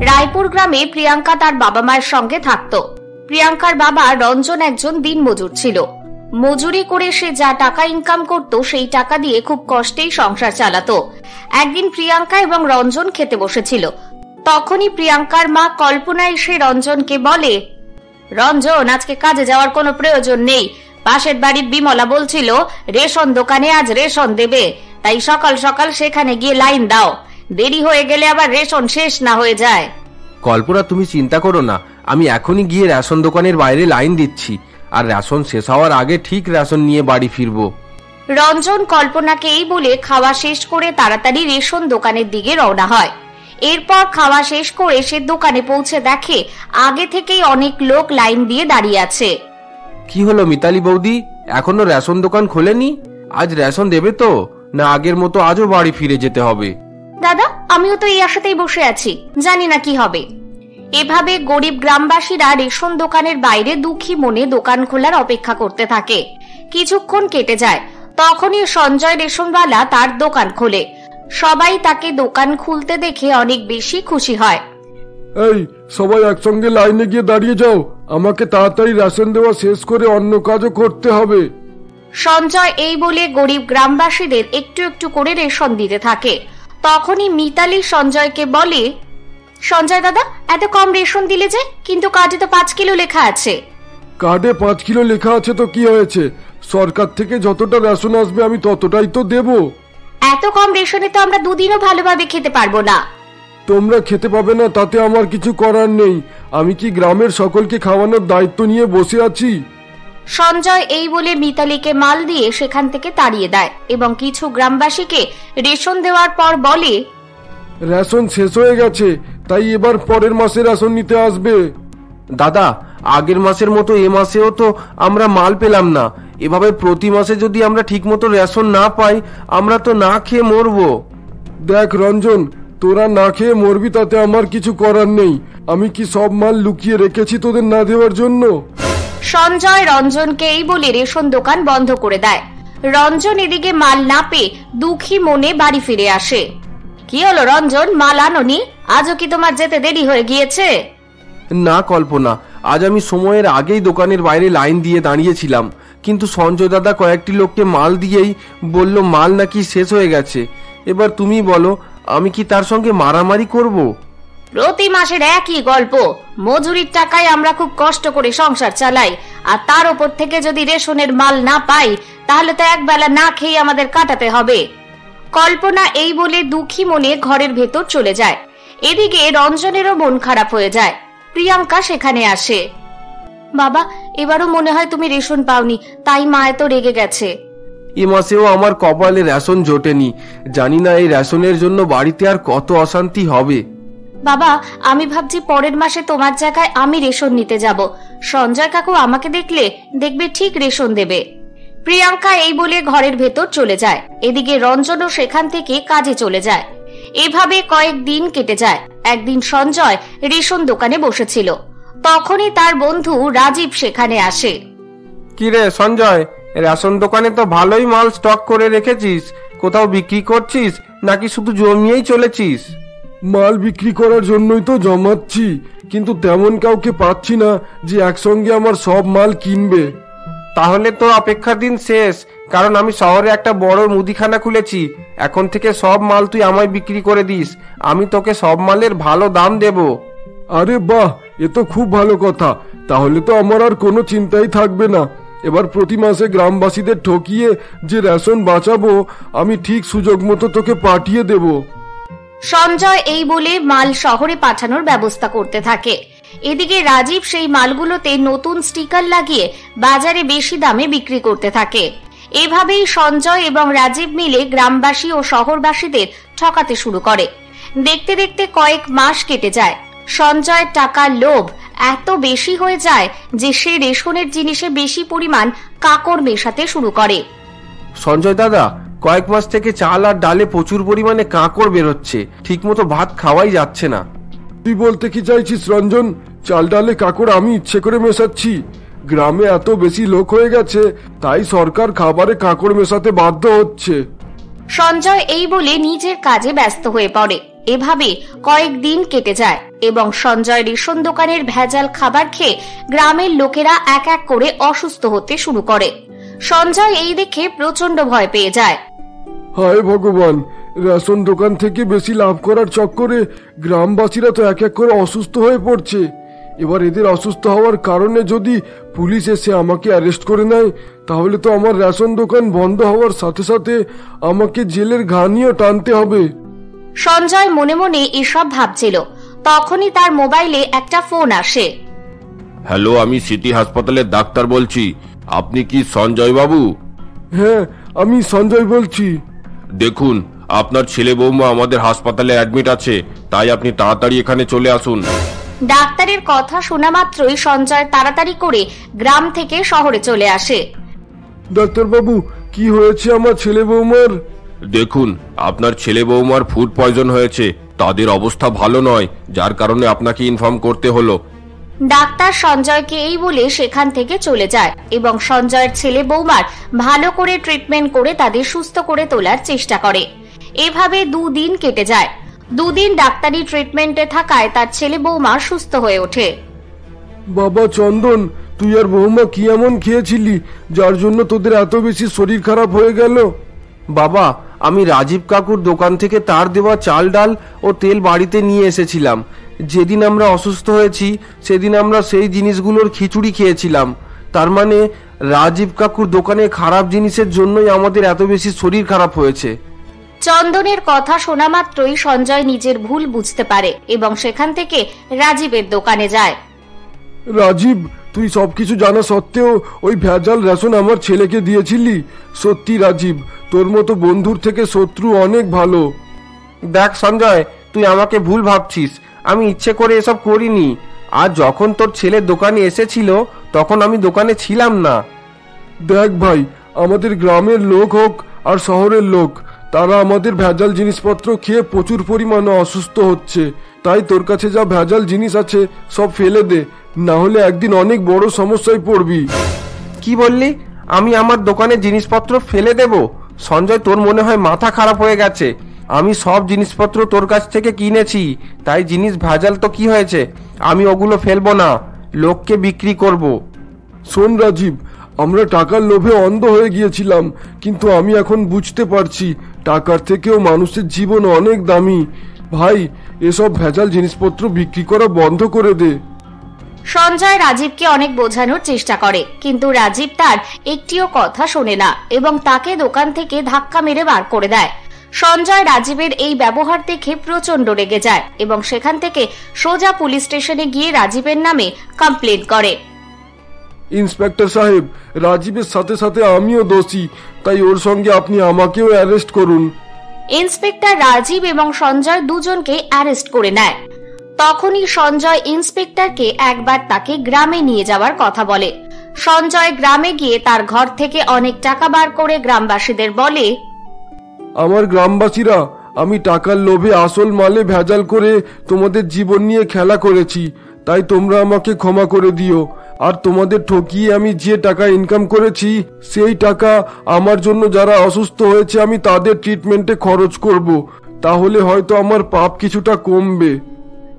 রায়পুর গ্রামে প্রিয়াঙ্কা তার বাবা মায়ের সঙ্গে থাকত। প্রিয়াঙ্কার বাবা রঞ্জন একজন দিনমজুর ছিল। মজুরি করে সে যা টাকা ইনকাম করত, সেই টাকা দিয়ে খুব কষ্টেই সংসার চালাতো। একদিন প্রিয়াঙ্কা এবং রঞ্জন খেতে বসেছিল। তখনই প্রিয়াঙ্কার মা কল্পনা এসে রঞ্জনকে বলে, রঞ্জন, আজকে কাজে যাওয়ার কোনো প্রয়োজন নেই। পাশের বাড়ির বিমলা বলছিল, রেশন দোকানে আজ রেশন দেবে। তাই সকাল সকাল সেখানে গিয়ে লাইন দাও। দেরি হয়ে গেলে আবার রেশন শেষ না হয়ে যায়। কল্পনা তুমি চিন্তা করো না। আমি এখনই গিয়ে রেশন দোকানের বাইরে লাইন দিচ্ছি। আর রেশন শেষ হওয়ার আগে ঠিক রেশন নিয়ে বাড়ি ফিরবো। রঞ্জন কল্পনাকে এই বলে খাওয়া শেষ করে তাড়াতাড়ি রেশন দোকানের দিকে রওনা হয়। এরপর খাওয়া শেষ করে সে দোকানে পৌঁছে দেখে আগে থেকেই অনেক লোক লাইন দিয়ে দাঁড়িয়ে আছে। কি হলো মিতালি বৌদি? এখনও রেশন দোকান খোলেনি? আজ রেশন দেবে তো? না আগের মতো আজও বাড়ি ফিরে যেতে হবে। দাদা আমিও তো এই আশাতেই বসে আছি। জানি না কি হবে। এভাবে গরিব গ্রামবাসীরা রেশন দোকানের বাইরে দুঃখী মনে দোকান খোলার অপেক্ষা করতে থাকে। কিছুক্ষণ কেটে যায়। তখনই সঞ্জয় রেশনওয়ালা তার দোকান খোলে। সবাই তাকে দোকান খুলতে দেখে অনেক বেশি খুশি হয়। এই সবাই একসঙ্গে লাইনে গিয়ে দাঁড়িয়ে যাও। আমাকে তাড়াতাড়ি রেশন দেওয়া শেষ করে অন্য কাজও করতে হবে। সঞ্জয় এই বলে গরিব গ্রামবাসীদের একটু একটু করে রেশন দিতে থাকে। তখনই মিতালি সঞ্জয়কে বলে সঞ্জয় দাদা এত কম রেশন দিলে যে কিন্তু কার্ডে তো পাঁচ কিলো লেখা আছে। কার্ডে পাঁচ কিলো লেখা আছে তো কি হয়েছে? সরকার থেকে যতটা রেশন আসবে আমি ততটাই তো দেব। এত কম রেশনে তো আমরা দুদিনও ভালোভাবে খেতে পারব না। তোমরা খেতে পাবে না তাতে আমার কিছু করার নেই। আমি কি গ্রামের সকলকে খাওয়ানোর দায়িত্ব নিয়ে বসে আছি? সঞ্জয় এই বলে মিতালিকে মাল দিয়ে সেখান থেকে তাড়িয়ে দেয় এবং কিছু গ্রামবাসীকে রেশন দেওয়ার পর বলে রেশন শেষ হয়ে গেছে তাই এবার পরের মাসে রেশন নিতে আসবে। দাদা আগের মাসের মতো এ মাসেও তো আমরা মাল পেলাম না। এভাবে প্রতি মাসে যদি আমরা ঠিকমতো রেশন না পাই আমরা তো না খেয়ে মরবো। দেখ রঞ্জন তোরা না খেয়ে মরবি তাতে আমার কিছু করার নেই। আমি কি সব মাল লুকিয়ে রেখেছি তোদের না দেওয়ার জন্য? সঞ্জয় রঞ্জনকে এই বলে রেশন দোকান বন্ধ করে দেয়। রঞ্জন এদিকে মাল না পেয়ে দুঃখী মনে বাড়ি ফিরে আসে। কি হলো রঞ্জন? মাল আনোনি? আজও কি তোমার যেতে দেরি হয়ে গিয়েছে? না, কল্পনা। আজ আমি সময়ের আগেই দোকানের বাইরে লাইন দিয়ে দাঁড়িয়েছিলাম। কিন্তু সঞ্জয় দাদা কয়েকটি লোককে মাল দিয়েই বলল, মাল নাকি শেষ হয়ে গেছে। এবার তুমি বলো, আমি কি তার সঙ্গে মারামারি করব? প্রতি মাসের একই গল্প। মজুরির টাকায় আমরা খুব কষ্ট করে সংসার চালাই। আর তার উপর থেকে যদি রেশনের মাল না পাই, তাহলে তো একবেলা না খেয়ে আমাদের কাটাতে হবে। কল্পনা এই বলে দুঃখী মনে ঘরের ভেতর চলে যায়। এদিকে রঞ্জনেরও মন খারাপ হয়ে যায়। প্রিয়াঙ্কা সেখানে আসে। বাবা, এবারও মনে হয় তুমি রেশন পাওনি, তাই মা এত রেগে গেছে। এ মাসেও আমার কপালে রেশন জোটেনি। জানি না এই রেশনের জন্য বাড়িতে আর কত অশান্তি হবে। বাবা, আমি ভাবছি পরের মাসে তোমার জায়গায় আমি রেশন নিতে যাব। সঞ্জয় কাকু আমাকে দেখলে দেখবে ঠিক রেশন দেবে। প্রিয়াঙ্কা এই বলে ঘরের ভেতর চলে যায়। এদিকে রঞ্জনও সেখান থেকে কাজে চলে যায়। এভাবে কয়েকদিন কেটে যায়। একদিন সঞ্জয় রেশন দোকানে বসেছিল। তখনই তার বন্ধু রাজীব সেখানে আসে। কি রে সঞ্জয়, রেশন দোকানে তো ভালোই মাল স্টক করে রেখেছিস। কোথাও বিক্রি করছিস নাকি শুধু জমিয়েই চলেছিস? মাল বিক্রি করার জন্যই তো জমাচ্ছি কিন্তু তেমন কাউকে পাচ্ছি না যে একসঙ্গে আমার সব মাল কিনবে। তাহলে তো অপেক্ষার দিন শেষ কারণ আমি শহরে একটা বড় মুদিখানা খুলেছি। এখন থেকে সব মাল তুই আমায় বিক্রি করে দিস আমি তোকে সব মালের ভালো দাম দেব। আরে বাহ এ তো খুব ভালো কথা। তাহলে তো আমার আর কোনো চিন্তাই থাকবে না। এবার প্রতি মাসে গ্রামবাসীদের ঠকিয়ে যে রেশন বাঁচাবো আমি ঠিক সুযোগ মতো তোকে পাঠিয়ে দেব। সঞ্জয় এই বলে মাল শহরে পাঠানোর ব্যবস্থা করতে থাকে। এদিকে রাজীব সেই মালগুলোতে নতুন স্টিকার লাগিয়ে বাজারে বেশি দামে বিক্রি করতে থাকে। এভাবেই সঞ্জয় এবং রাজীব মিলে গ্রামবাসী ও শহরবাসীদের ঠকাতে শুরু করে। দেখতে দেখতে কয়েক মাস কেটে যায়। সঞ্জয়ের টাকার লোভ এত বেশি হয়ে যায় যে সে রেশনের জিনিসে বেশি পরিমাণ কাকড় মেশাতে শুরু করে। সঞ্জয় দাদা কয়েক মাস থেকে চাল আর ডালে প্রচুর পরিমাণে কাঁকড় বেরোচ্ছে। ঠিকমতো ভাত খাওয়াই যাচ্ছে না। তুই বলতে কি চাইছিস রঞ্জন? চাল ডালে কাকড় আমি ইচ্ছে করে মেশাচ্ছি। গ্রামে এত বেশি লোক হয়ে গেছে তাই সরকার খাবারে কাকড় মেশাতে বাধ্য হচ্ছে। সঞ্জয় এই বলে নিজের কাজে ব্যস্ত হয়ে পড়ে। এভাবে কয়েকদিন কেটে যায় এবং সঞ্জয় রেশন দোকানের ভেজাল খাবার খেয়ে গ্রামের লোকেরা এক এক করে অসুস্থ হতে শুরু করে। সঞ্জয় এই দেখে প্রচণ্ড ভয় পেয়ে যায়। হায় ভগবান রেশন দোকান থেকে বেশি লাভ করার চক্করে গ্রামবাসীরা তো এক এক করে অসুস্থ হয়ে পড়ছে। এবার এদের অসুস্থ হওয়ার কারণে যদি পুলিশ এসে আমাকে অ্যারেস্ট করে নেয় তাহলে তো আমার রেশন দোকান বন্ধ হওয়ার সাথে সাথে আমাকে জেলের ঘানিও টানতে হবে। সঞ্জয় মনে মনে এসব ভাবছিল। তখনই তার মোবাইলে একটা ফোন আসে। হ্যালো আমি সিটি হাসপাতালের ডাক্তার বলছি। আপনি কি সঞ্জয় বাবু হ্যাঁ আমি সঞ্জয় বলছি। দেখুন আপনার ছেলে বৌমা আমাদের হাসপাতালে অ্যাডমিট আছে তাই আপনি তাড়াতাড়ি এখানে চলে আসুন। ডাক্তারের কথা শোনা মাত্রই সঞ্জয় তাড়াতাড়ি করে গ্রাম থেকে শহরে চলে আসে। ডাক্তারবাবু কি হয়েছে আমার ছেলে বৌমার? দেখুন আপনার ছেলে বৌমার ফুড পয়জন হয়েছে তাদের অবস্থা ভালো নয় যার কারণে আপনাকে ইনফর্ম করতে হলো। ডাক্তার সঞ্জয়কে এই বলে সেখান থেকে চলে যায় এবং সঞ্জয়ের ছেলে বৌমার ভালো করে ট্রিটমেন্ট করে তাদের সুস্থ করে তোলার চেষ্টা করে। এভাবে দুদিন কেটে যায়। দুদিন ডাক্তারি ট্রিটমেন্টে থাকায় তার ছেলে বৌমা সুস্থ হয়ে ওঠে। বাবা চন্দন তুই আর বৌমা কি এমন খেয়েছিলি যার জন্য তোদের এত বেশি শরীর খারাপ হয়ে গেল? বাবা আমি রাজীব কাকুর দোকান থেকে তার দেওয়া চাল ডাল ও তেল বাড়িতে নিয়ে এসেছিলাম। যেদিন আমরা অসুস্থ হয়েছি সেদিন আমরা সেই জিনিসগুলোর খিচুড়ি খেয়েছিলাম। তার মানে রাজীব কাকুর দোকানে খারাপ জিনিসের জন্যই আমাদের এত বেশি শরীর খারাপ হয়েছে। চন্দনের কথা শোনা মাত্রই সঞ্জয় নিজের ভুল বুঝতে পারে এবং সেখান থেকে রাজীবের দোকানে যায়। রাজীব তুই সবকিছু জানা সত্ত্বেও ওই ভেজাল রেশন আমার ছেলেকে দিয়েছিলি? সত্যি রাজীব তোর মতো বন্ধুর থেকে শত্রু অনেক ভালো। দেখ সঞ্জয় তুই আমাকে ভুল ভাবছিস। আমি ইচ্ছে করে এসব করিনি। আর যখন তোর ছেলে দোকানে এসেছিল তখন আমি দোকানে ছিলাম না। দেখ ভাই আমাদের গ্রামের লোক হোক আর শহরের লোক তারা আমাদের ভেজাল জিনিসপত্র খেয়ে প্রচুর পরিমাণে অসুস্থ হচ্ছে। তাই তোর কাছে যা ভেজাল জিনিস আছে সব ফেলে দে না হলে একদিন অনেক বড় সমস্যায় পড়বি। কি বললি? আমি আমার দোকানে জিনিসপত্র ফেলে দেব? সঞ্জয় তোর মনে হয় মাথা খারাপ হয়ে গেছে। আমি সব জিনিসপত্র তোর কাছ থেকে কিনেছি তাই জিনিস ভেজাল তো কি হয়েছে? আমি ওগুলো ফেলব না লোককে বিক্রি করব। শোন রাজীব আমরা টাকার লোভে অন্ধ হয়ে গিয়েছিলাম কিন্তু আমি এখন বুঝতে পারছি টাকার থেকেও মানুষের জীবন অনেক দামি। ভাই এসব ভেজাল জিনিসপত্র বিক্রি করা বন্ধ করে দে। সঞ্জয় রাজীবকে অনেক বোঝানোর চেষ্টা করে কিন্তু রাজীব তার একটিও কথা শোনে না এবং তাকে দোকান থেকে ধাক্কা মেরে বার করে দেয়। সঞ্জয় রাজীবের এই ব্যবহার দেখে প্রচণ্ড রেগে যায় এবং সেখান থেকে সোজা পুলিশ স্টেশনে গিয়ে রাজীবের নামে কমপ্লেন করে। ইন্সপেক্টর সাহেব রাজীবের সাথে সাথে আমিও দোষী তাই ওর সঙ্গে আপনি আমাকেও অ্যারেস্ট করুন। ইন্সপেক্টর রাজীব এবং সঞ্জয় দুজনকে অ্যারেস্ট করে নেয়। তখনই সঞ্জয় ইন্সপেক্টরকে একবার তাকে গ্রামে নিয়ে যাওয়ার কথা বলে। সঞ্জয় গ্রামে গিয়ে তার ঘর থেকে অনেক টাকা বার করে গ্রামবাসীদের বলে আমার গ্রামবাসীরা, আমি টাকার লোভে আসল মালে ভেজাল করে তোমাদের জীবন নিয়ে খেলা করেছি। তাই তোমরা আমাকে ক্ষমা করে দিও। আর তোমাদের ঠকিয়ে আমি যে টাকা ইনকাম করেছি, সেই টাকা আমার জন্য যারা অসুস্থ হয়েছে, আমি তাদের ট্রিটমেন্টে খরচ করব। তাহলে হয়তো আমার পাপ কিছুটা কমবে।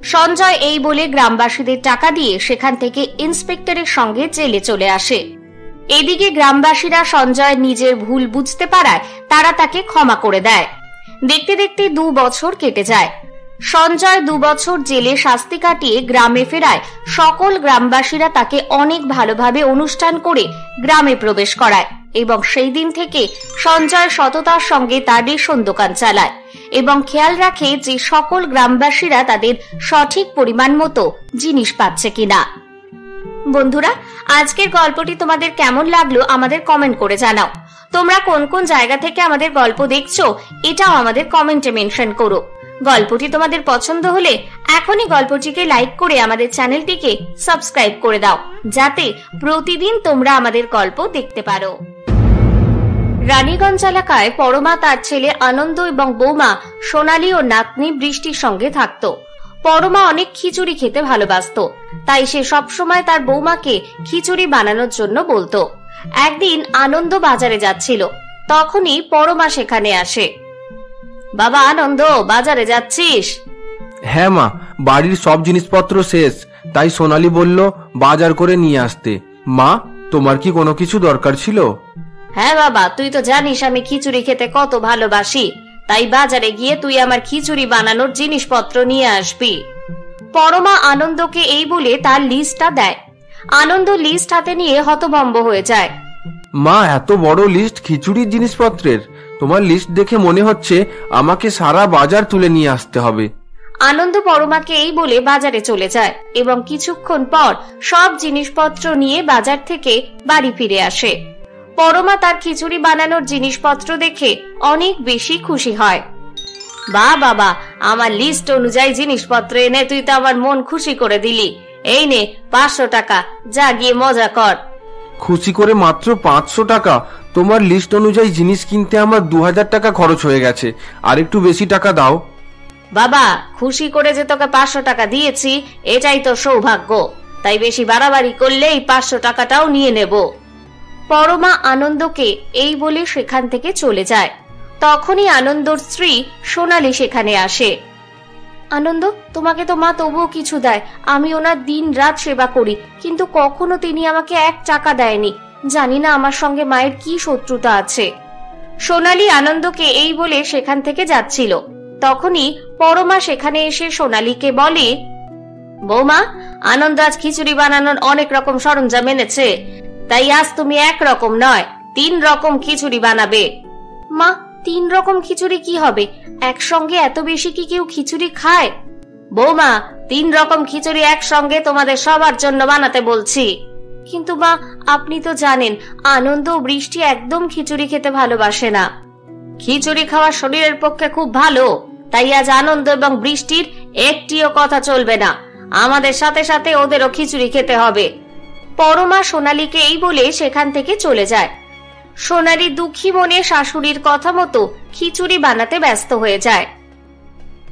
সঞ্জয় এই বলে গ্রামবাসীদের টাকা দিয়ে সেখান থেকে ইন্সপেক্টরের সঙ্গে জেলে চলে আসে। এদিকে গ্রামবাসীরা সঞ্জয় নিজের ভুল বুঝতে পারায় তারা তাকে ক্ষমা করে দেয়। দেখতে দেখতে দু বছর কেটে যায়। সঞ্জয় দু বছর জেলে শাস্তি কাটিয়ে গ্রামে ফেরায় সকল গ্রামবাসীরা তাকে অনেক ভালোভাবে অনুষ্ঠান করে গ্রামে প্রবেশ করায় এবং সেই দিন থেকে সঞ্জয় সততার সঙ্গে তার রেশন দোকান চালায় এবং খেয়াল রাখে যে সকল গ্রামবাসীরা তাদের সঠিক পরিমাণ মতো জিনিস পাচ্ছে কিনা। বন্ধুরা, আজকের গল্পটি তোমাদের কেমন লাগল আমাদের কমেন্ট করে জানাও। তোমরা কোন কোন জায়গা থেকে আমাদের গল্প দেখছ, এটাও আমাদের কমেন্টে মেনশন করো। গল্পটি তোমাদের পছন্দ হলে এখনই গল্পটিকে লাইক করে আমাদের চ্যানেলটিকে সাবস্ক্রাইব করে দাও, যাতে প্রতিদিন তোমরা আমাদের গল্প দেখতে পারো। রানীগঞ্জ এলাকায় পরমা তার ছেলে আনন্দ এবং বৌমা সোনালী ও নাতনি বৃষ্টির সঙ্গে থাকত। পরমা অনেক খিচুড়ি খেতে ভালোবাসত। তাই সে সবসময় তার বৌমাকে খিচুড়ি বানানোর জন্য বলতো। একদিন আনন্দ বাজারে যাচ্ছিল। তখনই পরমা সেখানে আসে। বাবা আনন্দ বাজারে যাচ্ছিস? হ্যাঁ মা বাড়ির সব জিনিসপত্র শেষ। তাই সোনালি বলল বাজার করে নিয়ে আসতে। মা তোমার কি কোনো কিছু দরকার ছিল? হ্যাঁ বাবা তুই তো জানিস আমি খিচুড়ি খেতে কত ভালোবাসি। তাই বাজারে গিয়ে তুই আমার খিচুড়ি বানানোর জিনিসপত্র নিয়ে আসবি। পরমা আনন্দকে এই বলে তার লিস্টটা দেয়। আনন্দ লিস্ট হাতে নিয়ে হতভম্ব হয়ে যায়। মা এত বড় লিস্ট খিচুড়ির জিনিসপত্রের। তোমার লিস্ট দেখে মনে হচ্ছে আমাকে সারা বাজার তুলে নিয়ে আসতে হবে। আনন্দ পরমাকে এই বলে বাজারে চলে যায় এবং কিছুক্ষণ পর সব জিনিসপত্র নিয়ে বাজার থেকে বাড়ি ফিরে আসে। পরমা তার খিচুড়ি বানানোর জিনিসপত্র দেখে অনেক বেশি খুশি হয়। বা বাবা আমার লিস্ট অনুযায়ী জিনিসপত্র এনে তুই তো আমার মন খুশি করে দিলি। এই নে পাঁচশো টাকা যা গিয়ে মজা কর। খুশি করে মাত্র পাঁচশো টাকা? তোমার লিস্ট অনুযায়ী জিনিস কিনতে আমার দু হাজার টাকা খরচ হয়ে গেছে। আর একটু বেশি টাকা দাও। বাবা খুশি করে যে তোকে পাঁচশো টাকা দিয়েছি এটাই তো সৌভাগ্য। তাই বেশি বাড়াবাড়ি করলেই পাঁচশো টাকাটাও নিয়ে নেব। পরমা আনন্দকে এই বলে সেখান থেকে চলে যায়। তখনই আনন্দর স্ত্রী সোনালি সেখানে আসে। আনন্দ, তোমাকে তো মা তবুও কিছু দেয়। আমি ওনার দিন রাত সেবা করি, কিন্তু কখনো তিনি আমাকে এক টাকা দেয়নি। জানি না আমার সঙ্গে মায়ের কি শত্রুতা আছে। সোনালি আনন্দকে এই বলে সেখান থেকে যাচ্ছিল। তখনই পরমা সেখানে এসে সোনালীকে বলে, বৌমা, আনন্দ আজ খিচুড়ি বানানোর অনেক রকম সরঞ্জাম এনেছে। তাই আজ তুমি এক রকম নয়, তিন রকম খিচুড়ি বানাবে। মা, তিন রকম খিচুড়ি কি হবে? একসঙ্গে এত বেশি কি কেউ খিচুড়ি খায়? বৌমা, তিন রকম খিচুড়ি একসঙ্গে তোমাদের সবার জন্য বানাতে বলছি। কিন্তু মা, আপনি তো জানেন, আনন্দ বৃষ্টি একদম খিচুড়ি খেতে ভালোবাসে না। খিচুড়ি খাওয়া শরীরের পক্ষে খুব ভালো, তাই আজ আনন্দ এবং বৃষ্টির একটিও কথা চলবে না। আমাদের সাথে সাথে ওদেরও খিচুড়ি খেতে হবে। পরমা সোনালীকে এই বলে সেখান থেকে চলে যায়। সোনালী দুঃখী মনে শাশুড়ির কথা মতো খিচুড়ি বানাতে ব্যস্ত হয়ে যায়।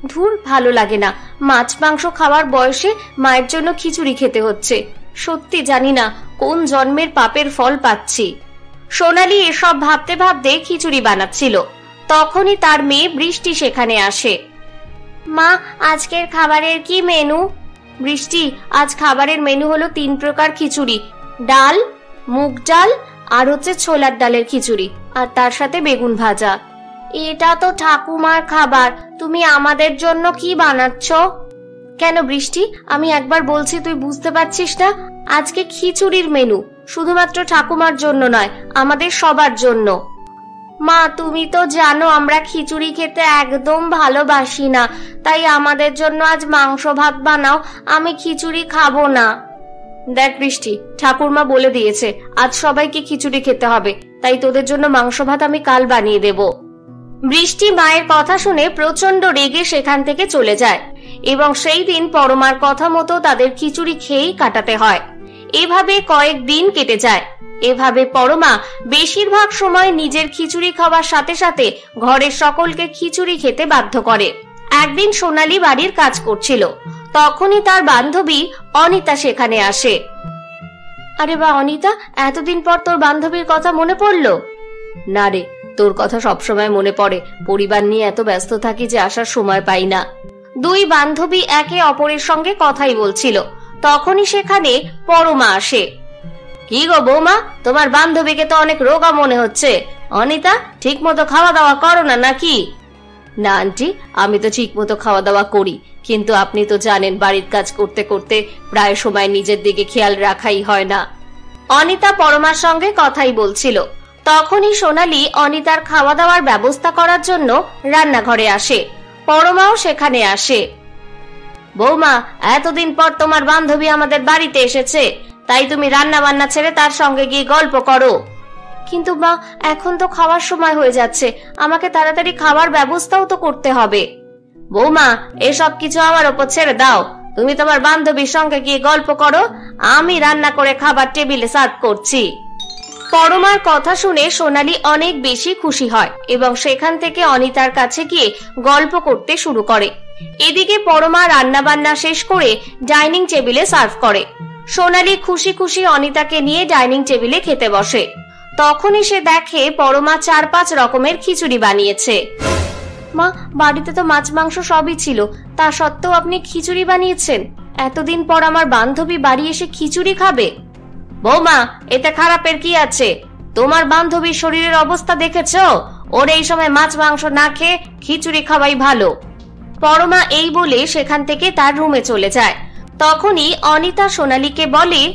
ধুর, ভালো লাগে না। মাছ মাংস খাওয়ার বয়সে মায়ের জন্য খিচুড়ি খেতে হচ্ছে। সত্যি জানি না কোন জন্মের পাপের ফল পাচ্ছি। সোনালি এসব ভাবতে ভাবতে খিচুড়ি বানাচ্ছিল। তখনই তার মেয়ে বৃষ্টি সেখানে আসে। মা, আজকের খাবারের কি মেনু বৃষ্টি, আজ খাবারের মেনু হলো তিন প্রকার খিচুড়ি। ডাল, মুগ ডাল, আর হচ্ছে ছোলার ডালের খিচুড়ি, আর তার সাথে বেগুন ভাজা। এটা তো ঠাকুমার খাবার, তুমি আমাদের জন্য কি বানাচ্ছ? কেন বৃষ্টি? আমি একবার বলছি, তুই বুঝতে পারছিস না? আজকে খিচুড়ির মেনু শুধুমাত্র ঠাকুমার জন্য নয়, আমাদের সবার জন্য। মা, তুমি তো জানো আমরা খিচুড়ি খেতে একদম ভালোবাসি না। তাই আমাদের জন্য আজ মাংস ভাত বানাও, আমি খিচুড়ি খাব না। দেখ বৃষ্টি, ঠাকুরমা বলে দিয়েছে, আজ সবাইকে খিচুড়ি খেতে হবে, তাই তোদের জন্য মাংস ভাত আমি কাল বানিয়ে দেব। বৃষ্টি মায়ের কথা শুনে প্রচণ্ড রেগে সেখান থেকে চলে যায়, এবং সেই দিন পরমার কথা মতো তাদের খিচুড়ি খেয়েই কাটাতে হয়। এভাবে কয়েক দিন কেটে যায়। এভাবে পরমা বেশিরভাগ সময় নিজের খিচুড়ি খাওয়ার সাথে সাথে ঘরের সকলকে খিচুড়ি খেতে বাধ্য করে। একদিন সোনালি বাড়ির কাজ করছিল। তখনই তার বান্ধবী অনিতা সেখানে আসে। আরে বা, অনিতা, এতদিন পর তোর বান্ধবীর কথা মনে পড়ল? না রে, তোর কথা সবসময় মনে পড়ে। পরিবার নিয়ে এত ব্যস্ত থাকি যে আসার সময় পাই না। দুই বান্ধবী একে অপরের সঙ্গে কথাই বলছিল। তখনই সেখানে পরমা আসে। কি গো বৌমা? তোমার বান্ধবীকে তো অনেক রোগা মনে হচ্ছে। অনিতা ঠিক মতো খাওয়া দাওয়া করো না নাকি? না, আন্টি, আমি তো ঠিক মতো খাওয়া দাওয়া করি। কিন্তু আপনি তো জানেন বাড়ির কাজ করতে করতে প্রায় সময় নিজের দিকে খেয়াল রাখাই হয় না। অনিতা পরমার সঙ্গে কথাই বলছিল। তখনই সোনালি অনিতার খাওয়া দাওয়ার ব্যবস্থা করার জন্য রান্নাঘরে আসে। পরমাও সেখানে আসে। বৌমা, এতদিন পর তোমার বান্ধবী আমাদের বাড়িতে এসেছে। তাই তুমি রান্না বান্না ছেড়ে তার সঙ্গে গিয়ে গল্প করো। কিন্তু মা এখন তো খাওয়ার সময় হয়ে যাচ্ছে। আমাকে তাড়াতাড়ি খাওয়ার ব্যবস্থাও তো করতে হবে। বৌমা এসব কিছু আমার ওপর ছেড়ে দাও। তুমি তোমার বান্ধবীর সঙ্গে গিয়ে গল্প করো। আমি রান্না করে খাবার টেবিলে সার্ভ করছি। পরমার কথা শুনে সোনালি অনেক বেশি খুশি হয় এবং সেখান থেকে অনিতার কাছে গিয়ে গল্প করতে শুরু করে। এদিকে পরমা রান্না বান্না শেষ করে ডাইনিং টেবিলে সার্ভ করে। সোনালি খুশি খুশি অনিতাকে নিয়ে ডাইনিং টেবিলে খেতে বসে। তখনই সে দেখে পরমা চার পাঁচ রকমের খিচুড়ি বানিয়েছে। মা, বাড়িতে তো মাছ মাংস সবই ছিল, তা সত্ত্বেও আপনি খিচুড়ি বানিয়েছেন? এতদিন পর আমার বান্ধবী বাড়ি এসে খিচুড়ি খাবে। বৌমা, এতে খারাপের কি আছে? তোমার বান্ধবীর শরীরের অবস্থা দেখেছ? ওর এই সময় মাছ মাংস না খেয়ে খিচুড়ি খাওয়াই ভালো। পরমা এই বলে সেখান থেকে তার রুমে চলে যায়। তখনই অনিতা সোনালীকে বলে,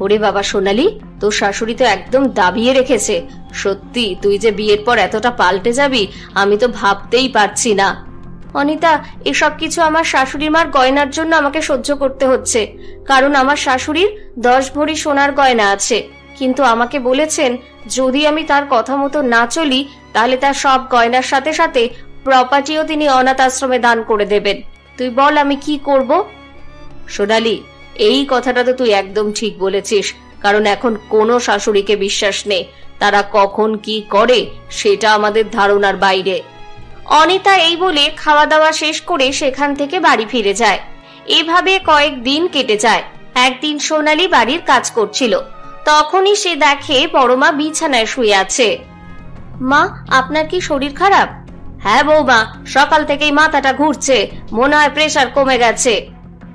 ওরে বাবা সোনালী, তোর শাশুড়ি তো একদম দাবিয়ে রেখেছে। সত্যি, তুই যে বিয়ের পর এতটা পাল্টে যাবি, আমি তো ভাবতেই পারছি না। অনিতা, এসব কিছু আমার শাশুড়ি মার গয়নার জন্য আমাকে সহ্য করতে হচ্ছে। কারণ আমার শাশুড়ির দশ ভরি সোনার গয়না আছে। কিন্তু আমাকে বলেছেন, যদি আমি তার কথা মতো না চলি, তাহলে তার সব গয়নার সাথে সাথে প্রপার্টিও তিনি অনাথ আশ্রমে দান করে দেবেন। তুই বল আমি কি করব? সোনালি, এই কথাটা তো তুই একদম ঠিক বলেছিস, কারণ এখন কোনো শাশুড়িকে বিশ্বাস নেই, তারা কখন কি করে সেটা আমাদের ধারণার বাইরে। অনিতা এই বলে খাওয়া দাওয়া শেষ করে সেখান থেকে বাড়ি ফিরে যায়। এভাবে কয়েকদিন কেটে যায়, একদিন সোনালি বাড়ির কাজ করছিল। তখনই সে দেখে পরমা বিছানায় শুয়ে আছে। মা, আপনার কি শরীর খারাপ? হ্যাঁ বৌমা, সকাল থেকেই মাথাটা ঘুরছে, মনে হয় প্রেশার কমে গেছে।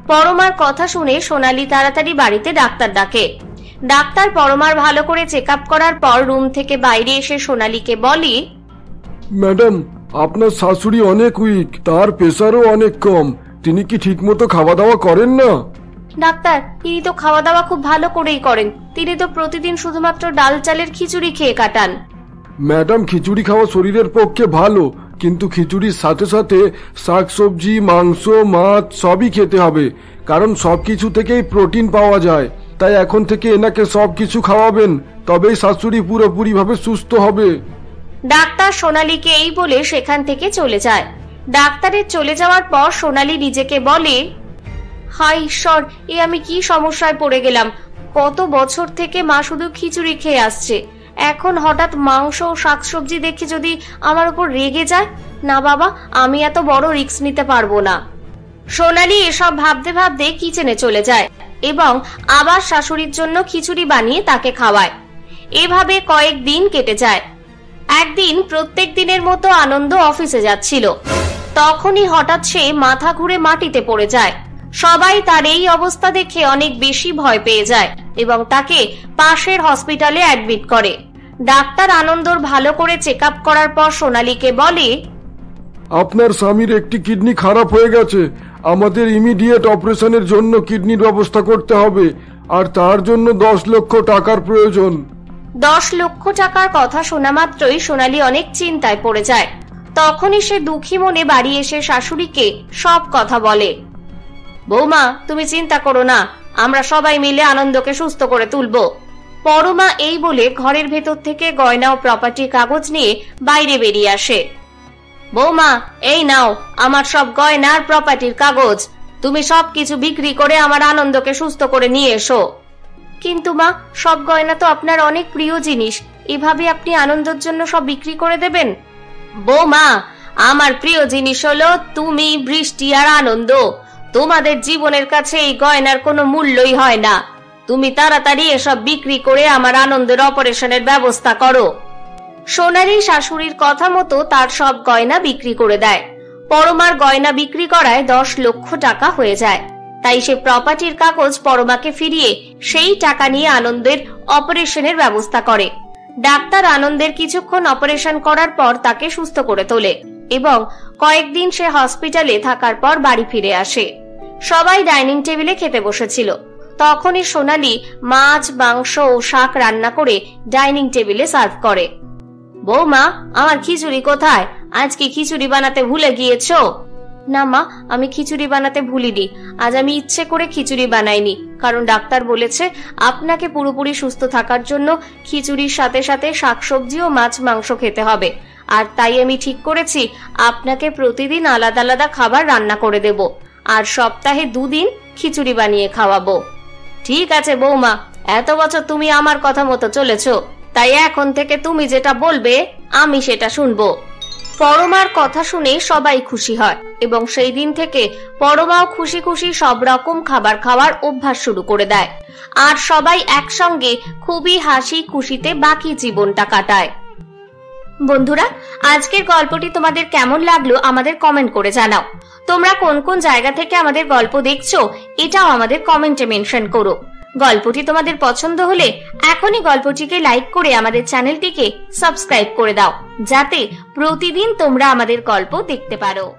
পরমার কথা শুনে সোনালি তাড়াতাড়ি বাড়িতে ডাক্তার ডাকে। ডাক্তার পরমার ভালো করে চেক করার পর রুম থেকে বাইরে এসে সোনালিকে বলে ম্যাডাম আপনার শাশুড়ি অনেক উইক তার প্রেশারও অনেক কম। তিনি কি ঠিকমতো খাওয়া দাওয়া করেন না? ডাক্তার তিনি তো খাওয়া দাওয়া খুব ভালো করেই করেন। তিনি তো প্রতিদিন শুধুমাত্র ডাল চালের খিচুড়ি খেয়ে কাটান। ম্যাডাম খিচুড়ি খাওয়া শরীরের পক্ষে ভালো কিন্তু খিচুড়ির সাথে সাথে শাকসবজি, মাংস, মাছ সবই খেতে হবে, কারণ সব কিছু থেকেই প্রোটিন পাওয়া যায়। তাই এখন থেকে এনাকে সব কিছু খাওয়াবেন, তবেই শাশুড়ি পুরোপুরিভাবে সুস্থ হবে। ডাক্তার সোনালীকে এই বলে সেখান থেকে চলে যায়। ডাক্তারের চলে যাওয়ার পর সোনালী নিজেকে বলে, হায় ঈশ্বর, এ আমি কি সমস্যায় পড়ে গেলাম? কত বছর থেকে মা শুধু খিচুড়ি খেয়ে আসছে। এখন হঠাৎ মাংস ও শাকসবজি দেখে যদি আমার উপর রেগে যায়? না বাবা, আমি এত বড় রিস্ক নিতে পারব না। সোনালী এসব ভাবতে ভাবতে কিচেনে চলে যায় এবং আবার শাশুড়ির জন্য খিচুড়ি বানিয়ে তাকে খাওয়ায়। এভাবে কয়েক দিন কেটে যায়। একদিন প্রত্যেক দিনের মতো আনন্দ অফিসে যাচ্ছিল। তখনই হঠাৎ সে মাথা ঘুরে মাটিতে পড়ে যায়। সবাই তার এই অবস্থা দেখে অনেক বেশি ভয় পেয়ে যায় এবং তাকে পাশের হসপিটালে অ্যাডমিট করে। ডাক্তার আনন্দর ভালো করে চেক আপ করার পর সোনালীকে বলে আপনার স্বামীর একটি কিডনি খারাপ হয়ে গেছে। আমাদের ইমিডিয়েট অপারেশনের জন্য কিডনির ব্যবস্থা করতে হবে। আর তার জন্য দশ লক্ষ টাকার প্রয়োজন। দশ লক্ষ টাকার কথা শোনা মাত্রই সোনালী অনেক চিন্তায় পড়ে যায়। তখনই সে দুঃখী মনে বাড়ি এসে শাশুড়িকে সব কথা বলে। বৌমা তুমি চিন্তা করো না আমরা সবাই মিলে আনন্দকে সুস্থ করে তুলবো। পরমা এই বলে ঘরের ভেতর থেকে গয়না ও প্রপার্টির কাগজ নিয়ে বাইরে বেরিয়ে আসে। বৌমা, এই নাও, আমার সব গয়না আর প্রপার্টির কাগজ। তুমি সব কিছু বিক্রি করে আমার আনন্দকে সুস্থ করে নিয়ে এসো। কিন্তু মা, সব গয়না তো আপনার অনেক প্রিয় জিনিস। এভাবে আপনি আনন্দের জন্য সব বিক্রি করে দেবেন? বৌমা, আমার প্রিয় জিনিস হলো তুমি, বৃষ্টি আর আনন্দ। তোমাদের জীবনের কাছে এই গয়নার কোনো মূল্যই হয় না। তুমি তাড়াতাড়ি এসব বিক্রি করে আমার আনন্দের অপারেশনের ব্যবস্থা করো। সোনারি শাশুড়ির কথা মতো তার সব গয়না বিক্রি করে দেয়। পরমার গয়না বিক্রি করায় দশ লক্ষ টাকা হয়ে যায়। তাই সে প্রপার্টির কাগজ পরমাকে ফিরিয়ে সেই টাকা নিয়ে আনন্দের অপারেশনের ব্যবস্থা করে। ডাক্তার আনন্দের কিছুক্ষণ অপারেশন করার পর তাকে সুস্থ করে তোলে এবং কয়েকদিন সে হসপিটালে থাকার পর বাড়ি ফিরে আসে। সবাই ডাইনিং টেবিলে খেতে বসেছিল। তখনই সোনালি মাছ, মাংস ও শাক রান্না করে ডাইনিং টেবিলে সার্ভ করে। বৌমা, আমার খিচুড়ি কোথায়? আজকে খিচুড়ি বানাতে ভুলে গিয়েছো? না মা, আমি খিচুড়ি বানাতে ভুলিনি। আজ আমি ইচ্ছে করে খিচুড়ি বানাইনি, কারণ ডাক্তার বলেছে আপনাকে পুরোপুরি সুস্থ থাকার জন্য খিচুড়ির সাথে সাথে শাকসবজি ও মাছ, মাংস খেতে হবে। আর তাই আমি ঠিক করেছি, আপনাকে প্রতিদিন আলাদা আলাদা খাবার রান্না করে দেব। আর সপ্তাহে দুদিন খিচুড়ি বানিয়ে খাওয়াবো। ঠিক আছে, বৌমা। এত বছর তুমি আমার কথা মতো চলেছো, তাই এখন থেকে তুমি যেটা বলবে, আমি সেটা শুনব। পরমার কথা শুনে সবাই খুশি হয়, এবং সেই দিন থেকে পরমাও খুশি খুশি সব রকম খাবার খাওয়ার অভ্যাস শুরু করে দেয়। আর সবাই একসঙ্গে খুবই হাসি খুশিতে বাকি জীবনটা কাটায়। বন্ধুরা, আজকের গল্পটি তোমাদের কেমন লাগল আমাদের কমেন্ট করে জানাও। তোমরা কোন কোন জায়গা থেকে আমাদের গল্প দেখছ, এটাও আমাদের কমেন্টে মেনশন করো। গল্পটি তোমাদের পছন্দ হলে এখনই গল্পটিকে লাইক করে আমাদের চ্যানেলটিকে সাবস্ক্রাইব করে দাও, যাতে প্রতিদিন তোমরা আমাদের গল্প দেখতে পারো।